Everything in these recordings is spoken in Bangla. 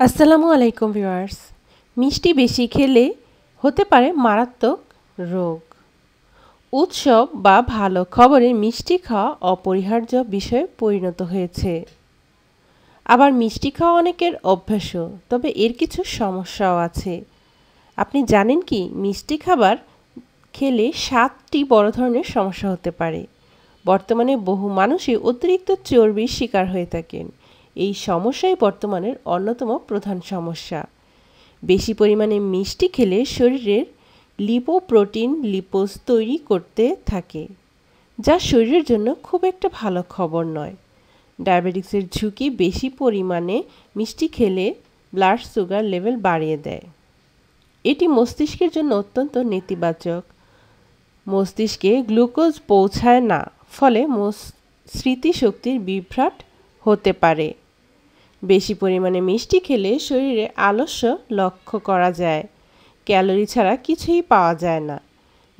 আসসালামু আলাইকুম ভিউয়ার্স। মিষ্টি বেশি খেলে হতে পারে মারাত্মক রোগ। উৎসব বা ভালো খবরে মিষ্টি খাওয়া অপরিহার্য বিষয়ে পরিণত হয়েছে। আবার মিষ্টি খাওয়া অনেকের অভ্যাসও, তবে এর কিছু সমস্যাও আছে। আপনি জানেন কি, মিষ্টি খাবার খেলে সাতটি বড় ধরনের সমস্যা হতে পারে। বর্তমানে বহু মানুষই অতিরিক্ত চর্বির শিকার হয়ে থাকেন। এই সমস্যাই বর্তমানের অন্যতম প্রধান সমস্যা। বেশি পরিমাণে মিষ্টি খেলে শরীরের লিপোপ্রোটিন লিপোজ তৈরি করতে থাকে, যা শরীরের জন্য খুব একটা ভালো খবর নয়। ডায়াবেটিক্সের ঝুঁকি বেশি পরিমাণে মিষ্টি খেলে ব্লাড সুগার লেভেল বাড়িয়ে দেয়। এটি মস্তিষ্কের জন্য অত্যন্ত নেতিবাচক। মস্তিষ্কে গ্লুকোজ পৌঁছায় না, ফলে স্মৃতিশক্তির বিভ্রাট হতে পারে। বেশি পরিমাণে মিষ্টি খেলে শরীরে আলস্য লক্ষ্য করা যায়। ক্যালোরি ছাড়া কিছুই পাওয়া যায় না।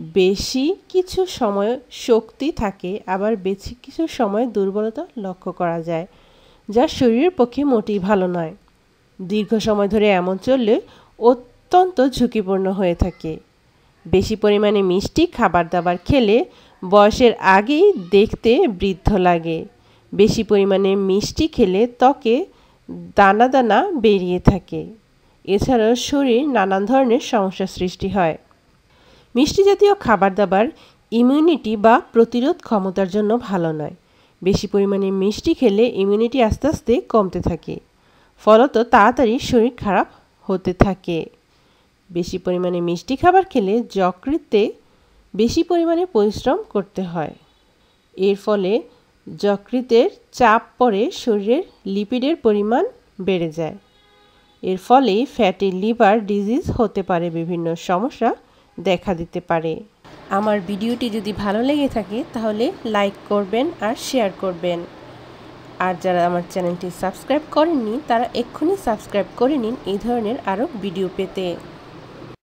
বেশি কিছু সময় শক্তি থাকে, আবার বেশি কিছু সময় দুর্বলতা লক্ষ্য করা যায়, যা শরীরের পক্ষে মোটেই ভালো নয়। দীর্ঘ সময় ধরে এমন চললে অত্যন্ত ঝুঁকিপূর্ণ হয়ে থাকে। বেশি পরিমাণে মিষ্টি খাবার দাবার খেলে বয়সের আগেই দেখতে বৃদ্ধ লাগে। বেশি পরিমাণে মিষ্টি খেলে ত্বকে দানা দানা বেরিয়ে থাকে। এছাড়াও শরীর নানান ধরনের সমস্যা সৃষ্টি হয়। মিষ্টি জাতীয় খাবার দাবার ইমিউনিটি বা প্রতিরোধ ক্ষমতার জন্য ভালো নয়। বেশি পরিমাণে মিষ্টি খেলে ইমিউনিটি আস্তে আস্তে কমতে থাকে। ফলত তাড়াতাড়ি শরীর খারাপ হতে থাকে। বেশি পরিমাণে মিষ্টি খাবার খেলে যকৃতে বেশি পরিমাণে পরিশ্রম করতে হয়। এর ফলে যকৃতের চাপ পড়ে শরীরের লিপিডের পরিমাণ বেড়ে যায়। এর ফলে ফ্যাটি লিভার ডিজিজ হতে পারে, বিভিন্ন সমস্যা দেখা দিতে পারে। আমার ভিডিওটি যদি ভালো লেগে থাকে, তাহলে লাইক করবেন আর শেয়ার করবেন। আর যারা আমার চ্যানেলটি সাবস্ক্রাইব করেননি, তারা এক্ষুনি সাবস্ক্রাইব করে নিন এই ধরনের আরও ভিডিও পেতে।